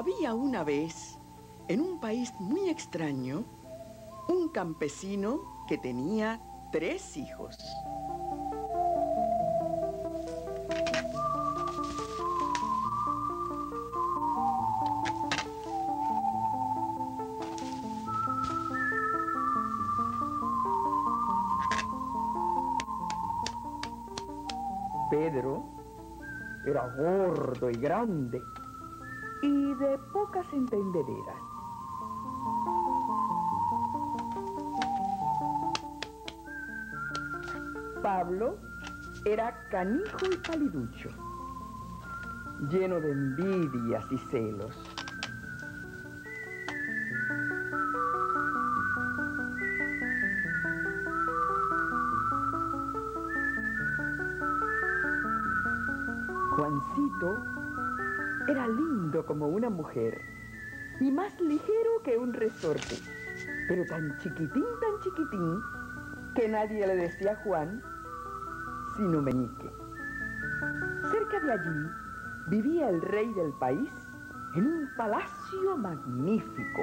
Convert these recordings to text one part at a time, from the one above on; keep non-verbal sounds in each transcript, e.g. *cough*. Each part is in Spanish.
Había una vez, en un país muy extraño, un campesino que tenía tres hijos. Pedro era gordo y grande de pocas entendederas. Pablo era canijo y paliducho, lleno de envidias y celos. Juancito era lindo como una mujer y más ligero que un resorte, pero tan chiquitín, tan chiquitín, que nadie le decía Juan, sino Meñique. Cerca de allí vivía el rey del país en un palacio magnífico,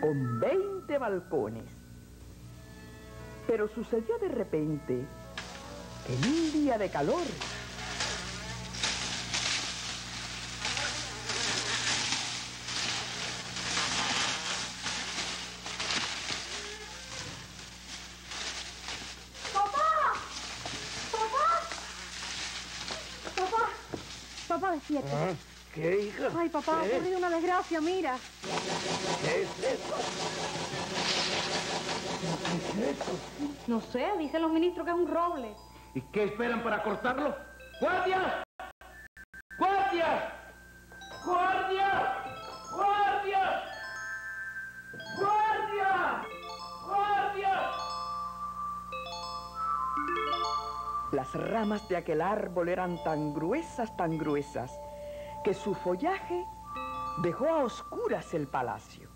con 20 balcones. Pero sucedió de repente que en un día de calor papá, despierte. Ah, ¿Qué, hija? Ay, papá, ha ocurrido una desgracia, mira. ¿Qué es eso? ¿Qué es eso? No sé, dicen los ministros que es un roble. ¿Y qué esperan para cortarlo? ¡Guardia! ¡Guardia! ¡Guardia! ¡Guardia! ¡Guardia! ¡Guardia! Las ramas de aquel árbol eran tan gruesas, tan gruesas, que su follaje dejó a oscuras el palacio.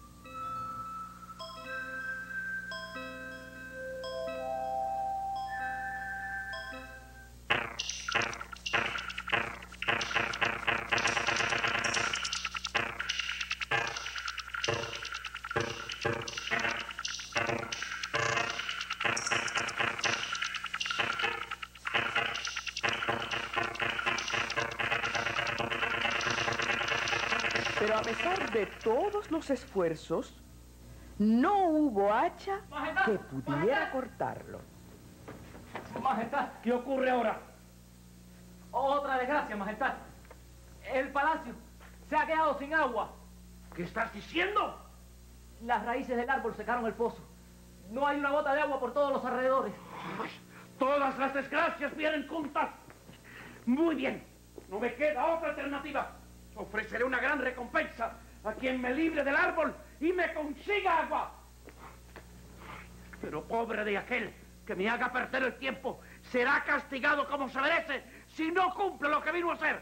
Pesar de todos los esfuerzos, no hubo hacha Majestad, que pudiera majestad. cortarlo. Majestad, ¿qué ocurre ahora? Otra desgracia, Majestad. El palacio se ha quedado sin agua. ¿Qué estás diciendo? Las raíces del árbol secaron el pozo. No hay una gota de agua por todos los alrededores. Ay, Todas las desgracias vienen juntas. Muy bien, no me queda otra alternativa. Ofreceré una gran recompensa a quien me libre del árbol y me consiga agua. Pero pobre de aquel que me haga perder el tiempo, será castigado como se merece si no cumple lo que vino a hacer.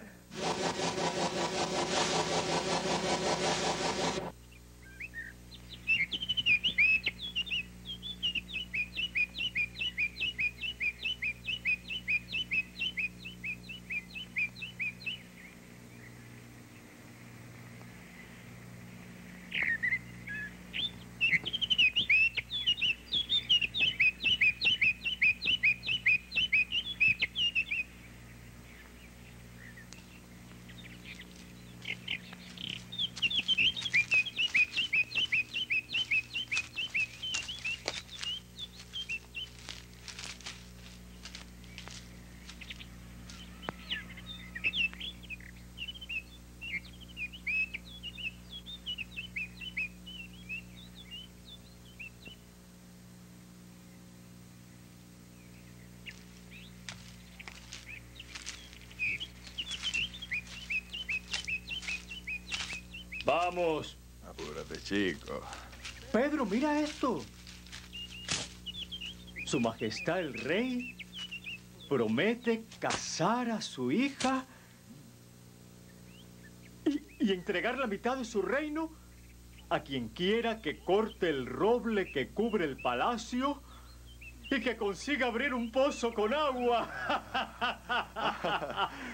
Vamos. Apúrate, chico. Pedro, mira esto. Su Majestad el Rey promete casar a su hija y, y entregar la mitad de su reino a quien quiera que corte el roble que cubre el palacio y que consiga abrir un pozo con agua.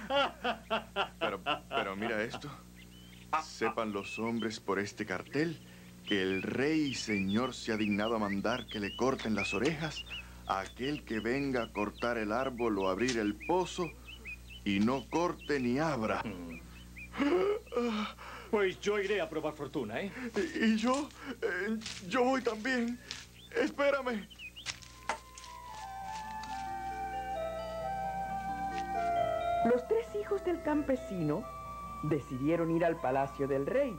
*laughs* Pero, pero mira esto. Sepan los hombres por este cartel que el rey y señor se ha dignado a mandar que le corten las orejas a aquel que venga a cortar el árbol o abrir el pozo y no corte ni abra. *gasps* Pues yo iré a probar fortuna, ¿eh? Y, y yo, eh, yo voy también. Espérame. Los tres hijos del campesino decidieron ir al palacio del rey.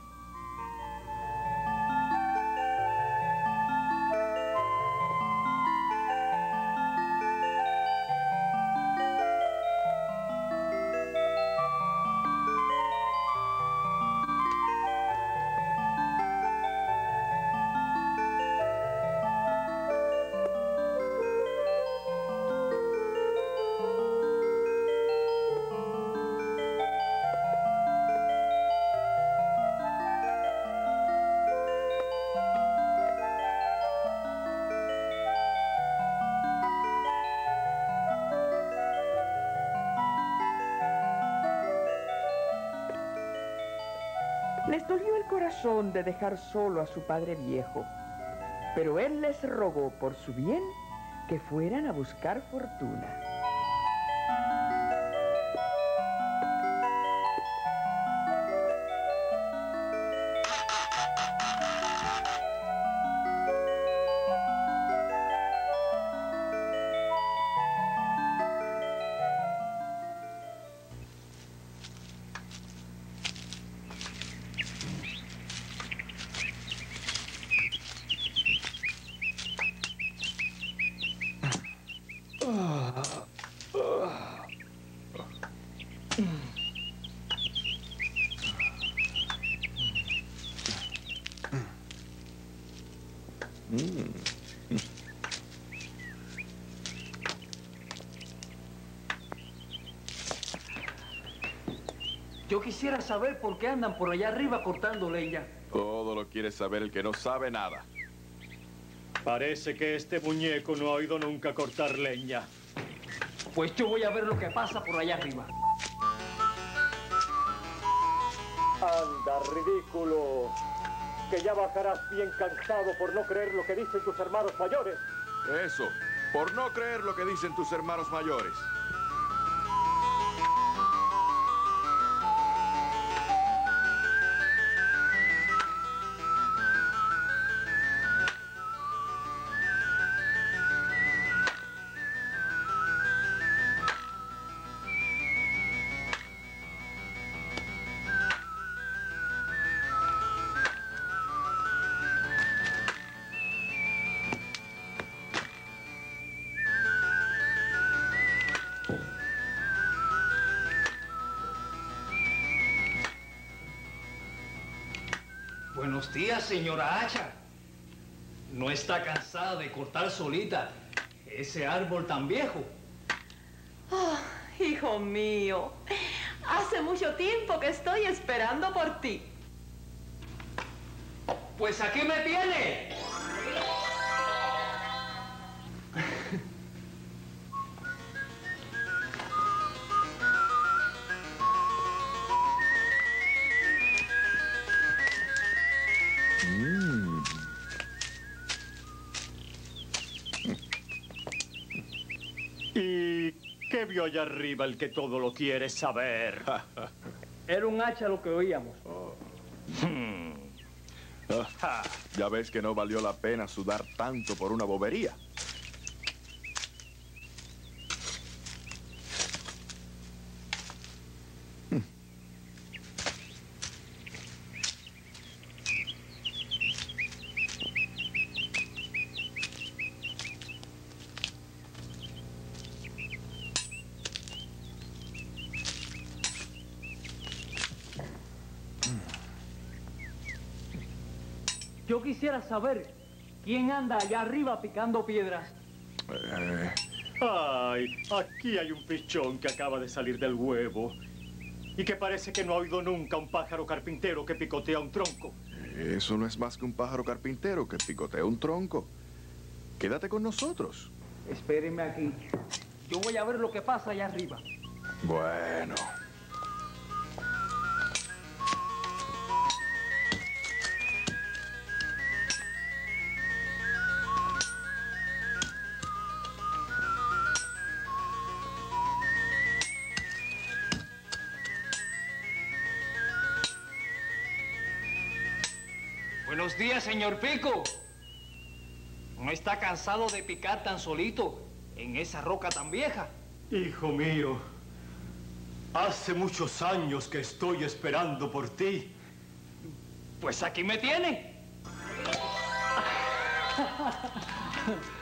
Corazón de dejar solo a su padre viejo, pero él les rogó por su bien que fueran a buscar fortuna. Quisiera saber por qué andan por allá arriba cortando leña. Todo lo quiere saber el que no sabe nada. Parece que este muñeco no ha oído nunca cortar leña. Pues yo voy a ver lo que pasa por allá arriba. Anda, ridículo. Que ya bajarás bien cansado por no creer lo que dicen tus hermanos mayores. Eso, por no creer lo que dicen tus hermanos mayores. Días, señora Hacha. ¿No está cansada de cortar solita ese árbol tan viejo? Oh, hijo mío, hace mucho tiempo que estoy esperando por ti. Pues aquí me tiene. Allá arriba el que todo lo quiere saber? *laughs* Era un hacha lo que oíamos. *laughs* Ah, ya ves que no valió la pena sudar tanto por una bobería. Yo quisiera saber quién anda allá arriba picando piedras. Eh, Ay, aquí hay un pichón que acaba de salir del huevo. Y que parece que no ha oído nunca un pájaro carpintero que picotea un tronco. eso no es más que un pájaro carpintero que picotea un tronco. Quédate con nosotros. Espérenme aquí. Yo voy a ver lo que pasa allá arriba. Bueno. Buenos días, señor Pico. ¿No está cansado de picar tan solito en esa roca tan vieja? Hijo mío, hace muchos años que estoy esperando por ti. Pues aquí me tiene. *laughs*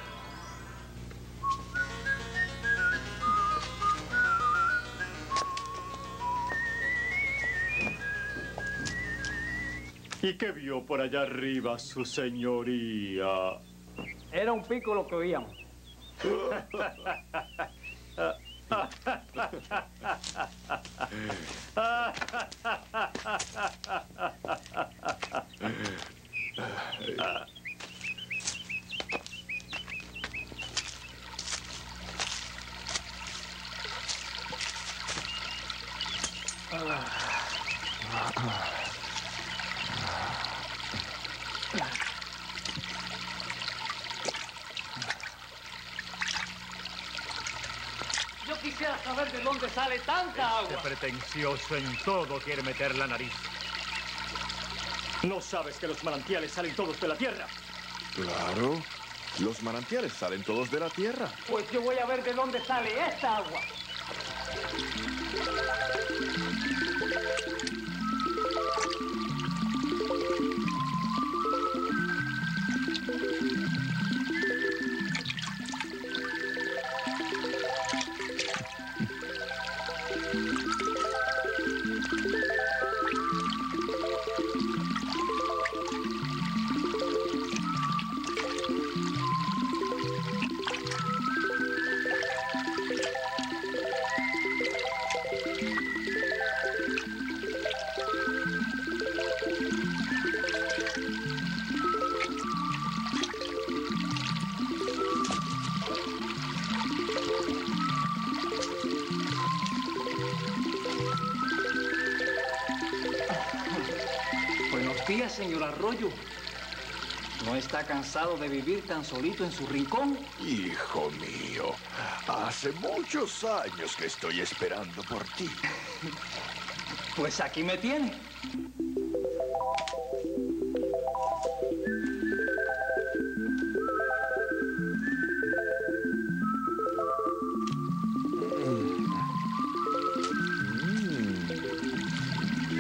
¿Y qué vio por allá arriba su señoría? Era un pico lo que oíamos. *laughs* Yo quisiera saber de dónde sale tanta Este agua. pretencioso en todo quiere meter la nariz. ¿No sabes que los manantiales salen todos de la tierra? Claro. Los manantiales salen todos de la tierra. Pues yo voy a ver de dónde sale esta agua. Tan solito en su rincón? Hijo mío, hace muchos años que estoy esperando por ti. *laughs* Pues aquí me tiene.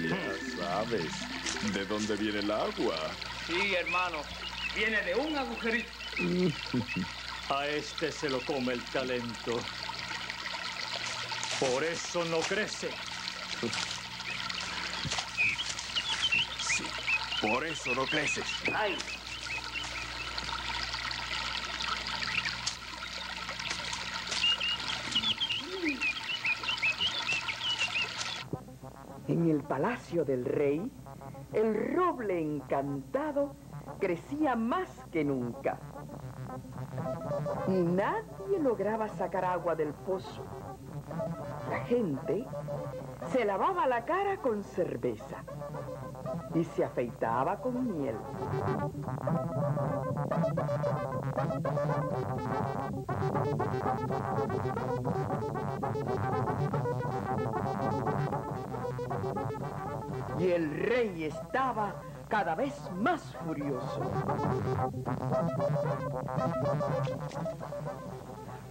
Ya sabes de dónde viene el agua. Sí, hermano. Viene de un agujerito. *laughs* A este se lo come el talento. Por eso no crece. Sí, por eso no creces. ¡Ay! En el palacio del rey, el roble encantado crecía más que nunca. Y nadie lograba sacar agua del pozo. La gente se lavaba la cara con cerveza y se afeitaba con miel. Y el rey estaba cada vez más furioso.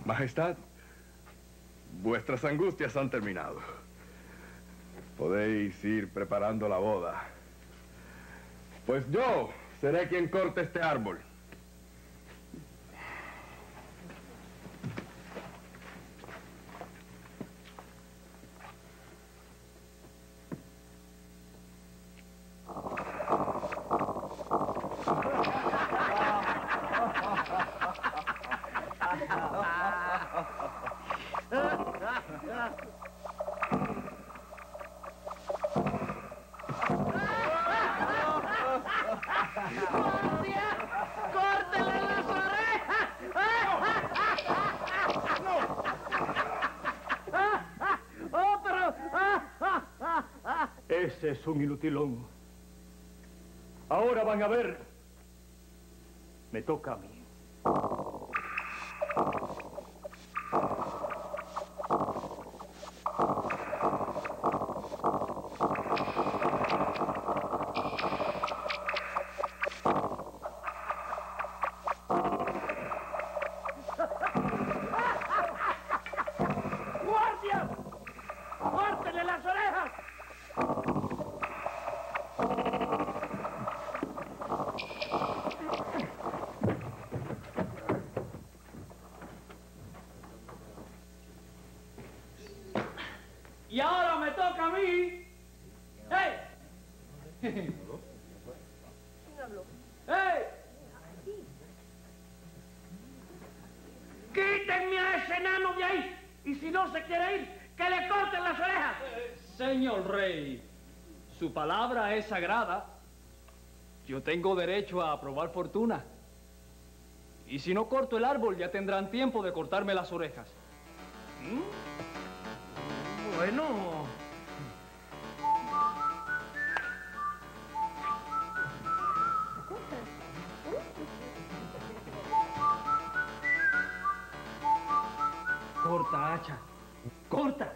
Majestad, vuestras angustias han terminado. Podéis ir preparando la boda. Pues yo seré quien corte este árbol. ¡Córtele las orejas! ¡Otro! Es un inutilón. Ahora van a ver. Me toca a mí. ¡Guardia! ¡Córtele las orejas! Y ahora me toca a mí. ¡Hey! ¡Hey! ¡Quítenme a ese enano de ahí! Y si no se quiere ir, que le corten las orejas. Señor rey, su palabra es sagrada. Yo tengo derecho a aprobar fortuna. Y si no corto el árbol, ya tendrán tiempo de cortarme las orejas. Bueno. Corta, hacha. Corta.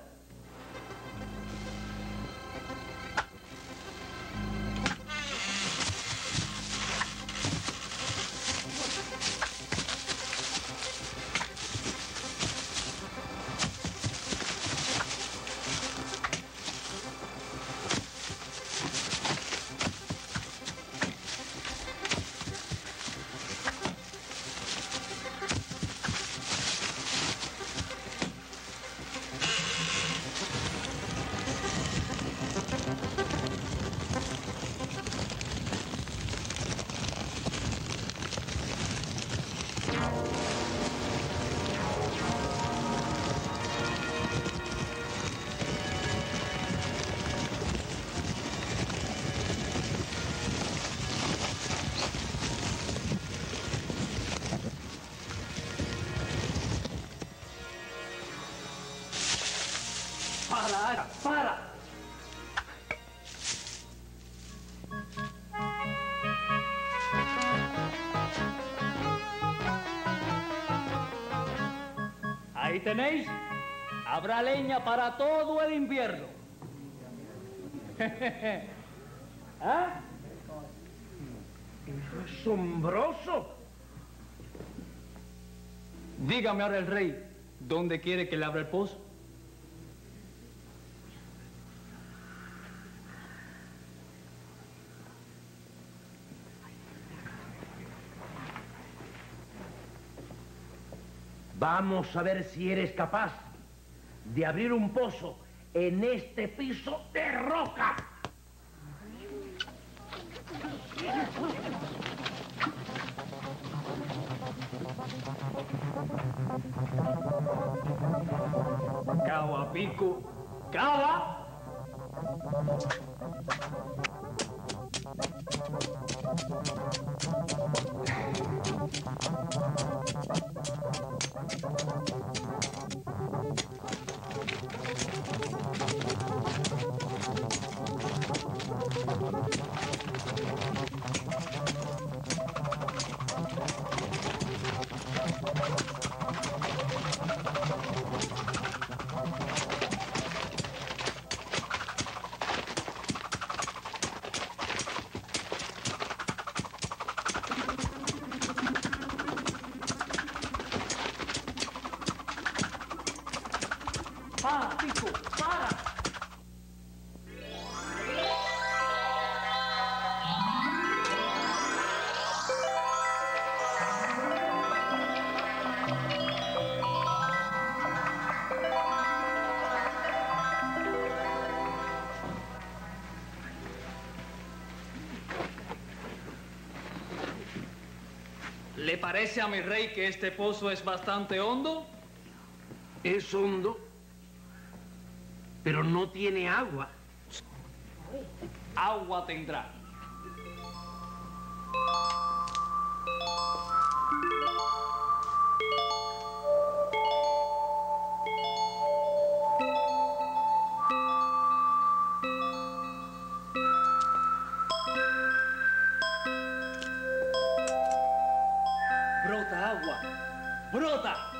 Tenéis, habrá leña para todo el invierno. *laughs* ¿Ah? Es asombroso. Dígame ahora el rey, ¿dónde quiere que le abra el pozo? Vamos a ver si eres capaz de abrir un pozo en este piso de roca. Cava, pico, cava. Parece a mi rey que este pozo es bastante hondo? Es hondo, pero no tiene agua. Agua tendrá. bruta!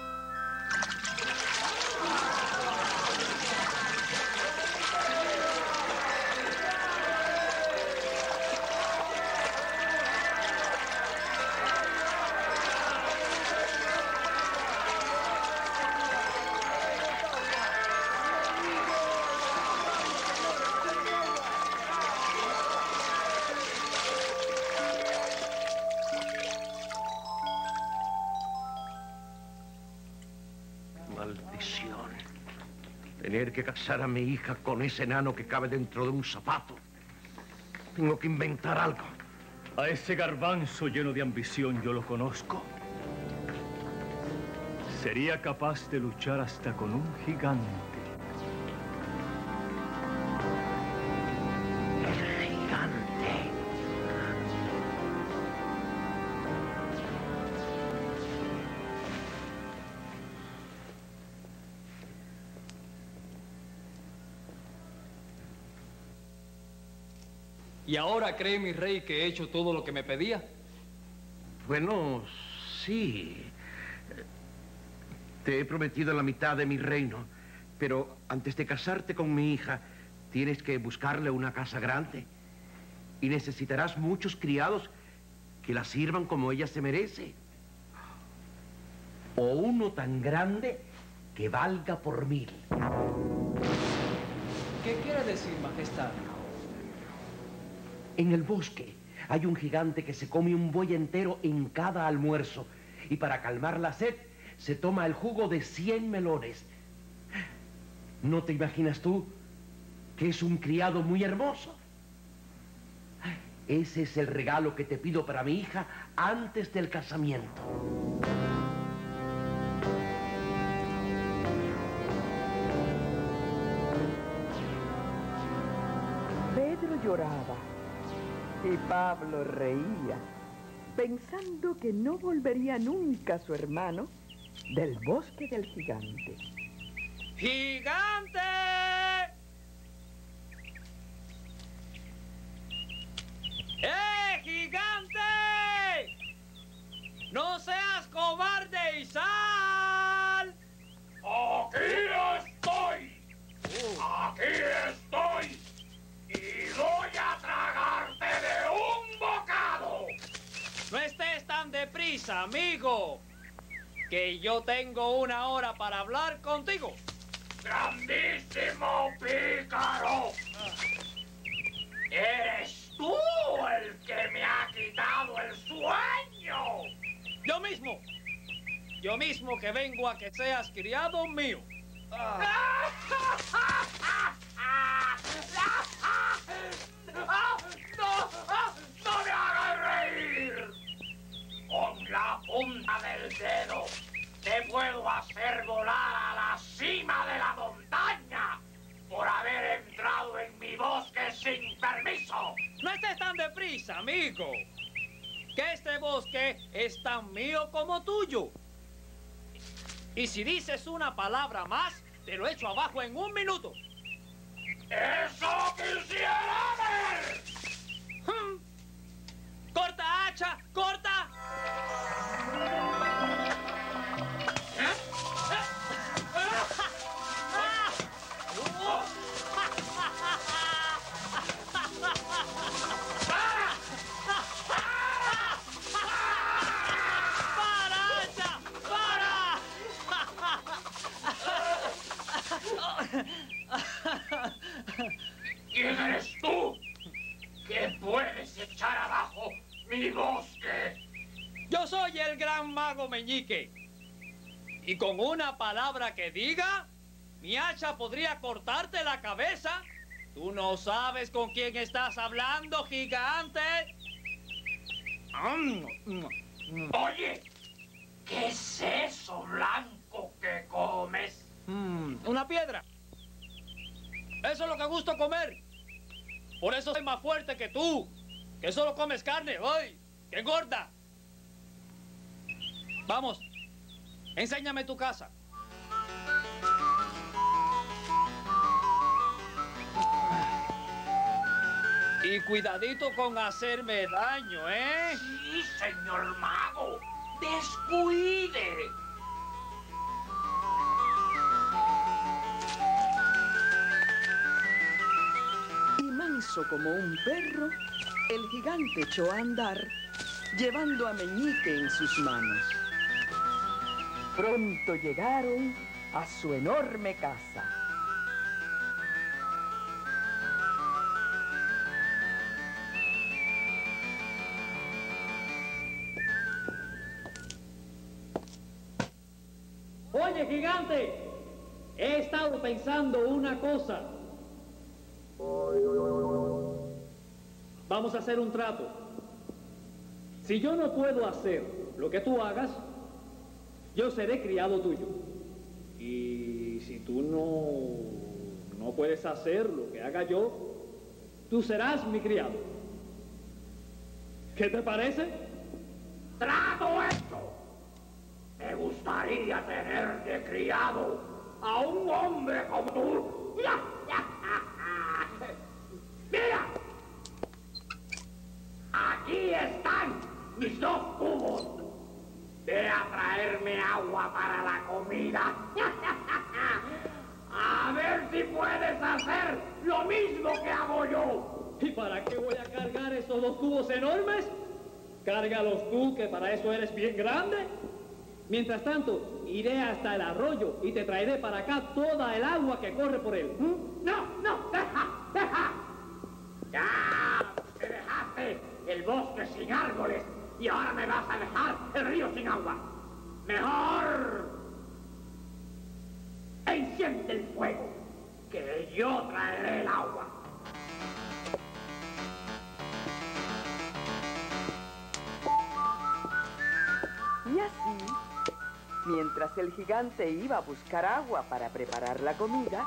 Que casar a mi hija con ese enano que cabe dentro de un zapato. Tengo que inventar algo. A ese garbanzo lleno de ambición yo lo conozco. Sería capaz de luchar hasta con un gigante. Ahora cree mi rey que he hecho todo lo que me pedía? Bueno, sí. Te he prometido la mitad de mi reino, pero antes de casarte con mi hija, tienes que buscarle una casa grande. Y necesitarás muchos criados que la sirvan como ella se merece. O uno tan grande que valga por mil. ¿Qué quiere decir, majestad? En el bosque hay un gigante que se come un buey entero en cada almuerzo. Y para calmar la sed, se toma el jugo de 100 melones. ¿No te imaginas tú que es un criado muy hermoso? Ese es el regalo que te pido para mi hija antes del casamiento. Pedro lloraba y Pablo reía, pensando que no volvería nunca su hermano del bosque del gigante. ¡Gigante! ¡Eh, gigante! ¡No seas cobarde y sal! ¡Aquí estoy! ¡Aquí estoy! Prisa, amigo. Que yo tengo una hora para hablar contigo. ¡Grandísimo pícaro! ¡Eres tú el que me ha quitado el sueño! Yo mismo. Yo mismo que vengo a que seas criado mío. ¡Ah! *laughs* *laughs* Tan deprisa, amigo. Que este bosque es tan mío como tuyo. Y si dices una palabra más, te lo echo abajo en un minuto. ¡Eso quisiera ver! ¡Corta, hacha! ¡Corta! ¿Quién eres tú? ¿Qué puedes echar abajo mi bosque? Yo soy el gran mago Meñique. Y con una palabra que diga, mi hacha podría cortarte la cabeza. Tú no sabes con quién estás hablando, gigante. Oye, ¿qué es eso blanco que comes? Mm, una piedra. Eso es lo que gusto comer. Por eso soy más fuerte que tú, que solo comes carne, hoy, que engorda. Vamos, enséñame tu casa. Y cuidadito con hacerme daño, ¿eh? Sí, señor mago. Descuide. Manso como un perro, el gigante echó a andar, llevando a Meñique en sus manos. Pronto llegaron a su enorme casa. Oye, gigante, he estado pensando una cosa. Vamos a hacer un trato. Si yo no puedo hacer lo que tú hagas, yo seré criado tuyo. Y si tú no, no puedes hacer lo que haga yo, tú serás mi criado. ¿Qué te parece? ¡Trato esto! Me gustaría tener de criado a un hombre como tú. ¡Mira! Aquí están mis dos cubos. Ve a traerme agua para la comida. *laughs* A ver si puedes hacer lo mismo que hago yo. ¿Y para qué voy a cargar esos dos cubos enormes? Cárgalos tú, que para eso eres bien grande. Mientras tanto, iré hasta el arroyo y te traeré para acá toda el agua que corre por él. ¿m? No, no, deja, deja. Ya el bosque sin árboles y ahora me vas a dejar el río sin agua. Mejor enciende el fuego, que yo traeré el agua. Y así, mientras el gigante iba a buscar agua para preparar la comida,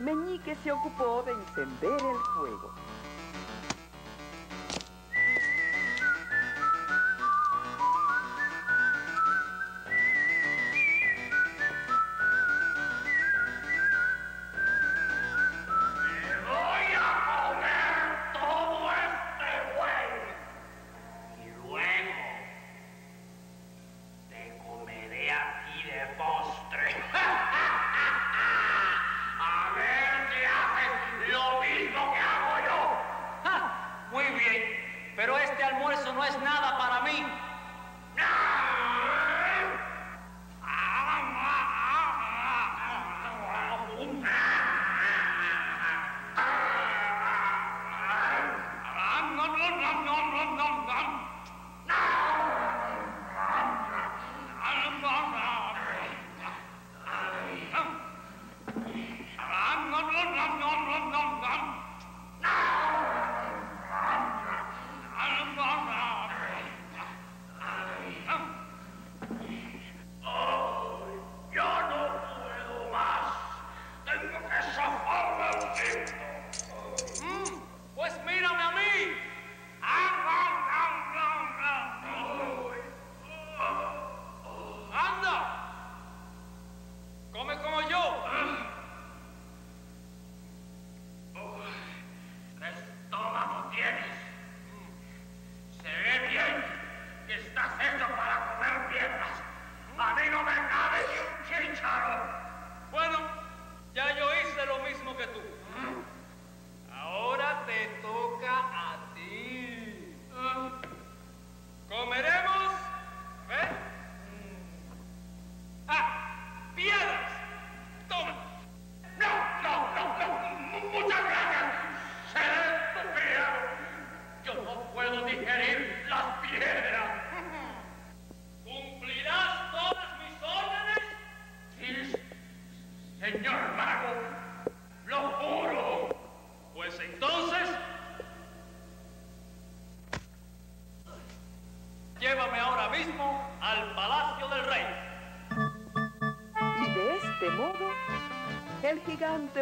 Meñique se ocupó de encender el fuego.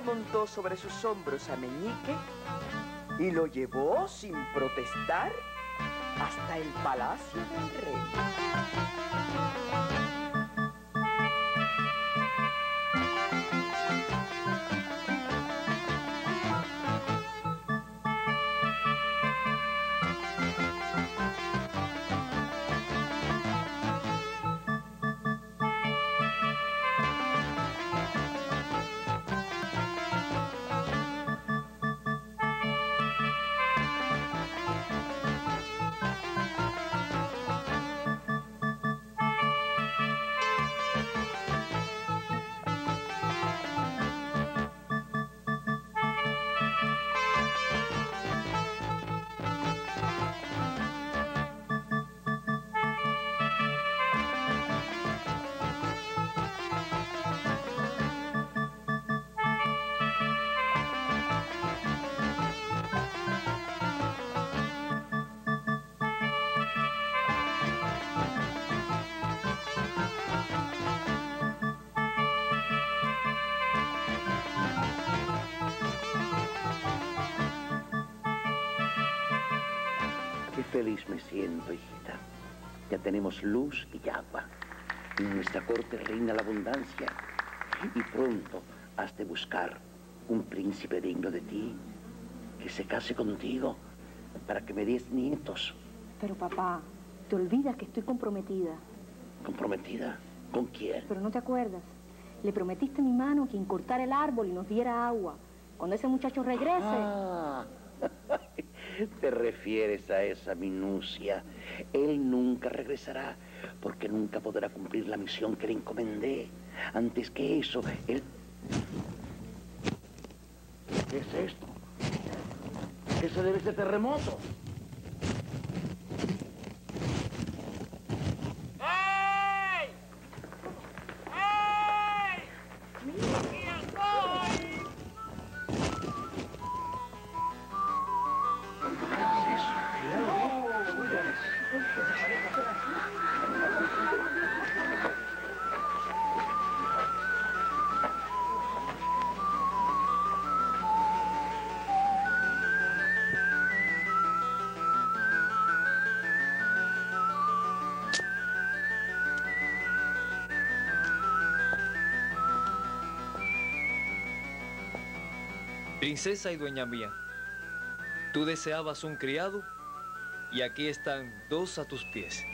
Montó sobre sus hombros a Meñique y lo llevó sin protestar hasta el palacio del rey. Feliz me siento, hijita. Ya tenemos luz y agua. En nuestra corte reina la abundancia. Y pronto has de buscar un príncipe digno de ti que se case contigo para que me des nietos. Pero papá, te olvidas que estoy comprometida. ¿Comprometida? ¿Con quién? Pero no te acuerdas. Le prometiste a mi mano que cortara el árbol y nos diera agua. Cuando ese muchacho regrese. Ah, *laughs* te refieres a esa minucia. Él nunca regresará porque nunca podrá cumplir la misión que le encomendé. Antes que eso, él... ¿Qué es esto? Ese debe ser terremoto. Princesa y dueña mía, tú deseabas un criado y aquí están dos a tus pies.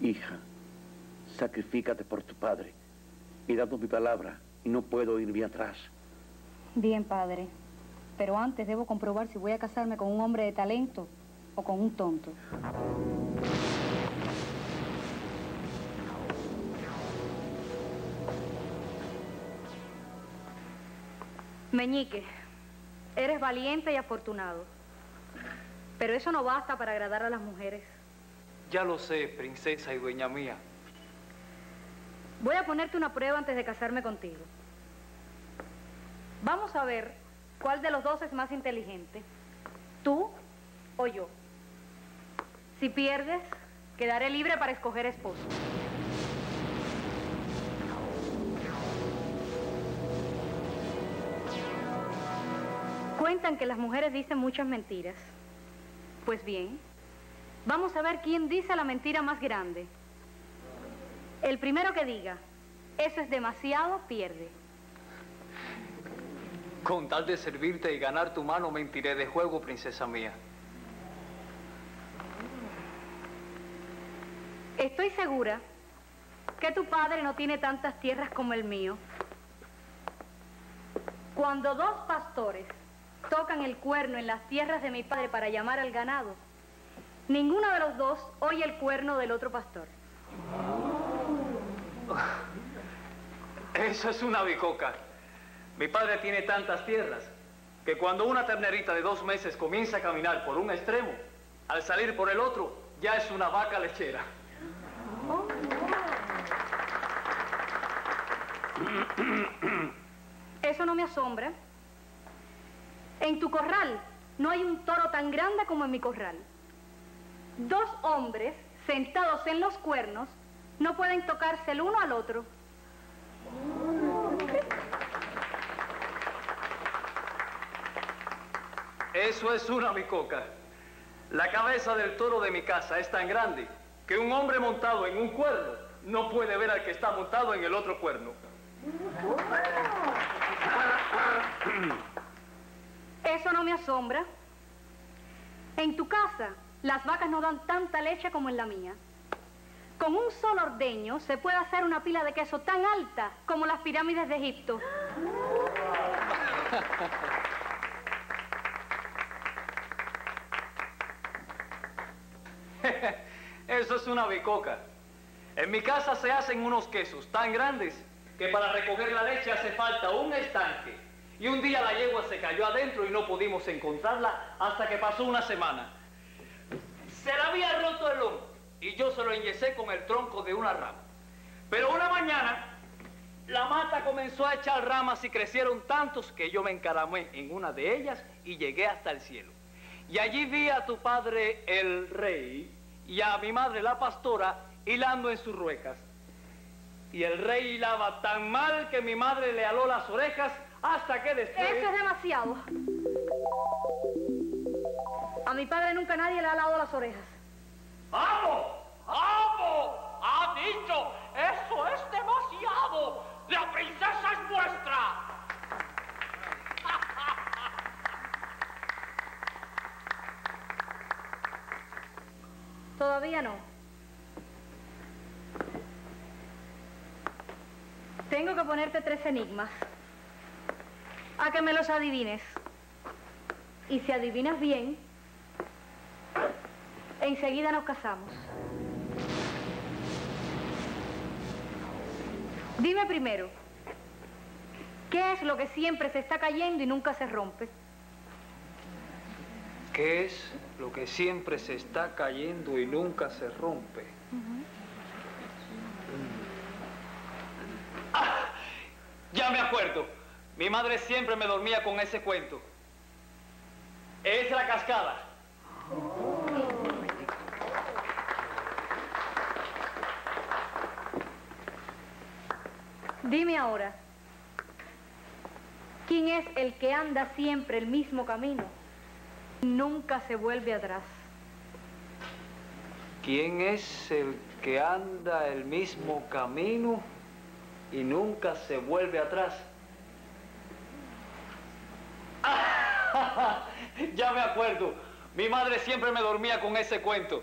Hija, sacrifícate por tu padre. Y dando mi palabra, y no puedo irme atrás. Bien, padre. Pero antes debo comprobar si voy a casarme con un hombre de talento o con un tonto. Meñique, eres valiente y afortunado. Pero eso no basta para agradar a las mujeres. Ya lo sé, princesa y dueña mía. Voy a ponerte una prueba antes de casarme contigo. Vamos a ver cuál de los dos es más inteligente, tú o yo. Si pierdes, quedaré libre para escoger esposo. Cuentan que las mujeres dicen muchas mentiras. Pues bien, vamos a ver quién dice la mentira más grande. El primero que diga, eso es demasiado, pierde. Con tal de servirte y ganar tu mano, mentiré de juego, princesa mía. Estoy segura que tu padre no tiene tantas tierras como el mío. Cuando dos pastores tocan el cuerno en las tierras de mi padre para llamar al ganado, ninguno de los dos oye el cuerno del otro pastor. Eso es una bicoca. Mi padre tiene tantas tierras que cuando una ternerita de dos meses comienza a caminar por un extremo, al salir por el otro, ya es una vaca lechera. Eso no me asombra. En tu corral no hay un toro tan grande como en mi corral. Dos hombres sentados en los cuernos no pueden tocarse el uno al otro. Eso es una bicoca. La cabeza del toro de mi casa es tan grande que un hombre montado en un cuerno no puede ver al que está montado en el otro cuerno. Eso no me asombra. En tu casa, las vacas no dan tanta leche como en la mía. Con un solo ordeño se puede hacer una pila de queso tan alta como las pirámides de Egipto. *laughs* Eso es una bicoca. En mi casa se hacen unos quesos tan grandes que para recoger la leche hace falta un estanque. Y un día la yegua se cayó adentro y no pudimos encontrarla hasta que pasó una semana. Se la había roto el lomo y yo se lo enyesé con el tronco de una rama. Pero una mañana la mata comenzó a echar ramas y crecieron tantos que yo me encaramé en una de ellas y llegué hasta el cielo. Y allí vi a tu padre el rey y a mi madre la pastora hilando en sus ruecas. Y el rey hilaba tan mal que mi madre le aló las orejas hasta que después... Eso es demasiado. A mi padre nunca nadie le ha alado las orejas. ¡Amo! ¡Amo! ¡Ha dicho! ¡Eso es demasiado! ¡La princesa es vuestra! Todavía no. Tengo que ponerte tres enigmas. A que me los adivines. Y si adivinas bien, enseguida nos casamos. Dime primero, ¿qué es lo que siempre se está cayendo y nunca se rompe? ¿Qué es lo que siempre se está cayendo y nunca se rompe? Ya me acuerdo. Mi madre siempre me dormía con ese cuento. Es la cascada. Dime ahora, ¿quién es el que anda siempre el mismo camino? Nunca se vuelve atrás. ¿Quién es el que anda el mismo camino y nunca se vuelve atrás? *laughs* ya me acuerdo. Mi madre siempre me dormía con ese cuento.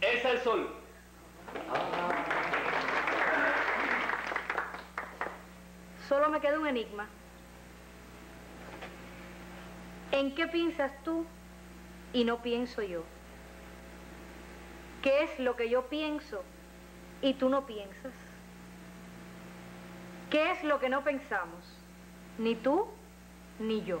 Es el sol. Solo me queda un enigma. ¿En qué piensas tú y no pienso yo? ¿Qué es lo que yo pienso y tú no piensas? ¿Qué es lo que no pensamos? Ni tú ni yo.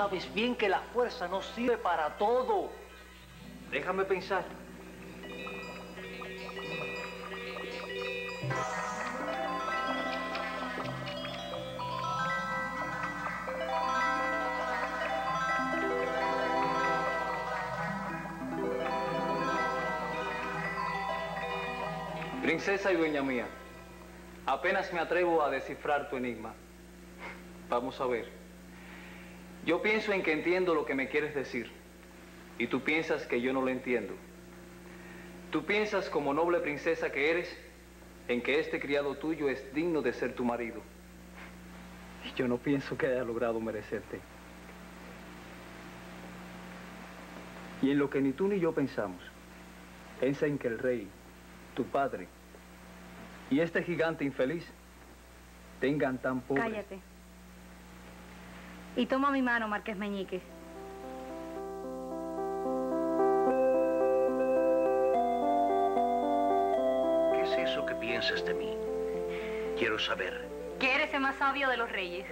sabes bien que la fuerza no sirve para todo. Déjame pensar. Princesa y dueña mía, apenas me atrevo a descifrar tu enigma. Vamos a ver. Yo pienso en que entiendo lo que me quieres decir y tú piensas que yo no lo entiendo. Tú piensas como noble princesa que eres en que este criado tuyo es digno de ser tu marido. Y yo no pienso que haya logrado merecerte. Y en lo que ni tú ni yo pensamos, piensa en que el rey, tu padre, y este gigante infeliz tengan tan pobre... Cállate. Y toma mi mano, Marqués Meñique. ¿Qué es eso que piensas de mí? Quiero saber. Que eres el más sabio de los reyes.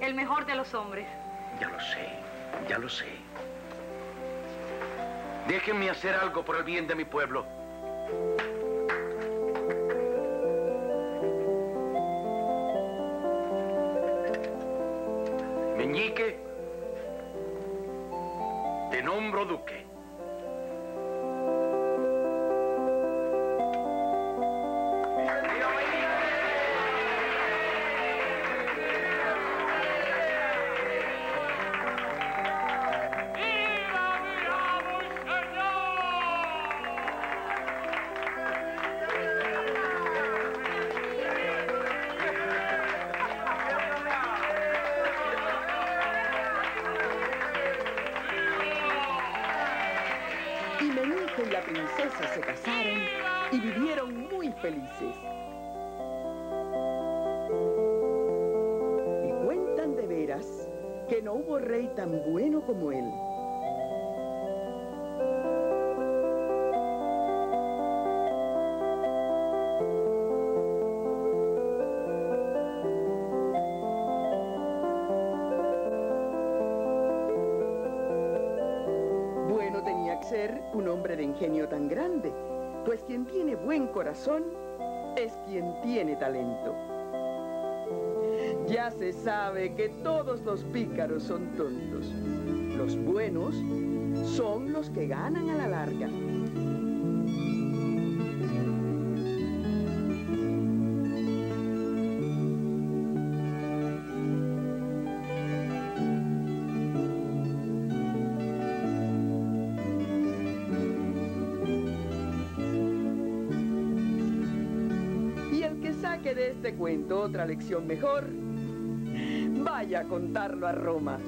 El mejor de los hombres. Ya lo sé, ya lo sé. Déjenme hacer algo por el bien de mi pueblo. Meñique, se casaron y vivieron muy felices. Y cuentan de veras que no hubo rey tan bueno como él. De ingenio tan grande, pues quien tiene buen corazón es quien tiene talento. Ya se sabe que todos los pícaros son tontos. Los buenos son los que ganan a la larga. Otra lección mejor, vaya a contarlo a Roma.